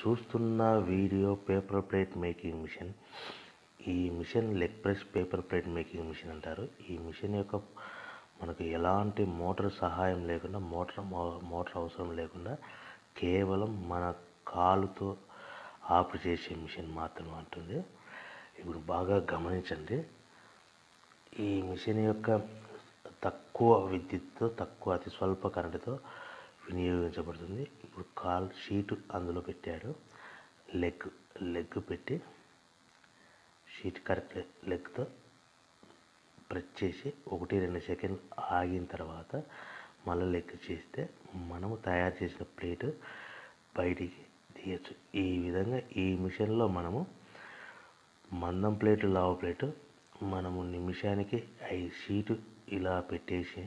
చూస్తున్న video paper plate making machine ఈ machine leg press paper plate making machine అంటారు. ఈ మిషన్ యొక్క మనకు ఎలాంటి మోటార్ సహాయం లేకుండా మోటార్ మోటార్ అవసరం లేకుండా కేవలం మన కాలుతో ఆపు చేసే మిషన్ మాత్రమే ఉంటుంది. ఇప్పుడు బాగా గమనించండి. ఈ మిషన్ యొక్క తక్కువ విద్యుత్తో తక్కువ అతి స్వల్ప కరెంటుతో వినియోగించబడుతుంది ఇప్పుడు కాల్ షీటు అందులో పెట్టాడు. లెగ్ లెగ్ పెట్టి షీట్ కరెక్ట్ లెగ్తో ప్రెస్ చేసి ఒకటి రెండు సెకండ్ ఆగిన తర్వాత మళ్ళీ లెగ్ చేస్తే మనము తయారు చేసిన ప్లేట్ బయటికి తీయచ్చు. ఈ విధంగా ఈ మిషన్లో మనము మందం ప్లేటు లావు ప్లేటు మనము నిమిషానికి ఐదు షీటు ఇలా పెట్టేసి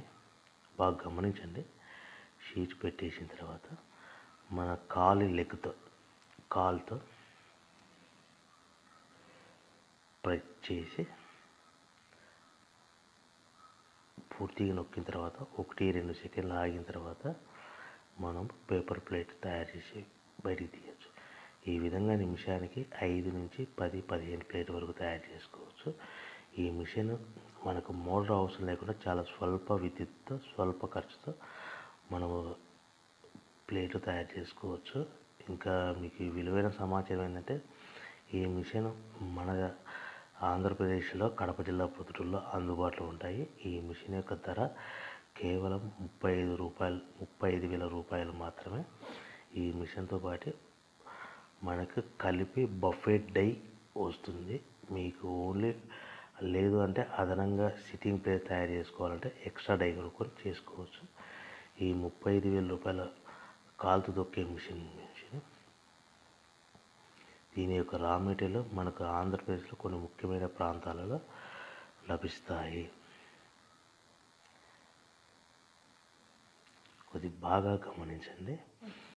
బాగా గమనించండి. షీట్ పెట్టేసిన తర్వాత మన కాలి లెగ్తో కాల్తో ప్రెస్ చేసి పూర్తిగా నొక్కిన తర్వాత ఒకటి రెండు సెకండ్లు ఆగిన తర్వాత మనం పేపర్ ప్లేట్ తయారు చేసి బయటికి తీయచ్చు. ఈ విధంగా నిమిషానికి ఐదు నుంచి పది పదిహేను ప్లేట్ వరకు తయారు చేసుకోవచ్చు. ఈ మిషన్ మనకు మోటార్ అవసరం లేకుండా చాలా స్వల్ప విద్యుత్తో స్వల్ప ఖర్చుతో మనము ప్లేట్లు తయారు చేసుకోవచ్చు. ఇంకా మీకు విలువైన సమాచారం ఏంటంటే ఈ మిషన్ మన ఆంధ్రప్రదేశ్లో కడప జిల్లా పొద్దుటూరులో అందుబాటులో ఉంటాయి. ఈ మిషన్ యొక్క ధర కేవలం ముప్పై ఐదు రూపాయలు ముప్పై ఐదు వేల రూపాయలు మాత్రమే. ఈ మిషన్తో పాటు మనకు కలిపి బఫెట్ డై వస్తుంది. మీకు ఓన్లీ లేదు అంటే అదనంగా సిట్టింగ్ ప్లేస్ తయారు చేసుకోవాలంటే ఎక్స్ట్రా డై కొనుక్కొని చేసుకోవచ్చు. ఈ ముప్పై ఐదు వేల రూపాయల కాల్తు దొక్కే మిషన్ మిషన్. దీని యొక్క రా మెటీరియల్ మనకు ఆంధ్రప్రదేశ్లో కొన్ని ముఖ్యమైన ప్రాంతాలలో లభిస్తాయి. కొద్ది బాగా గమనించండి.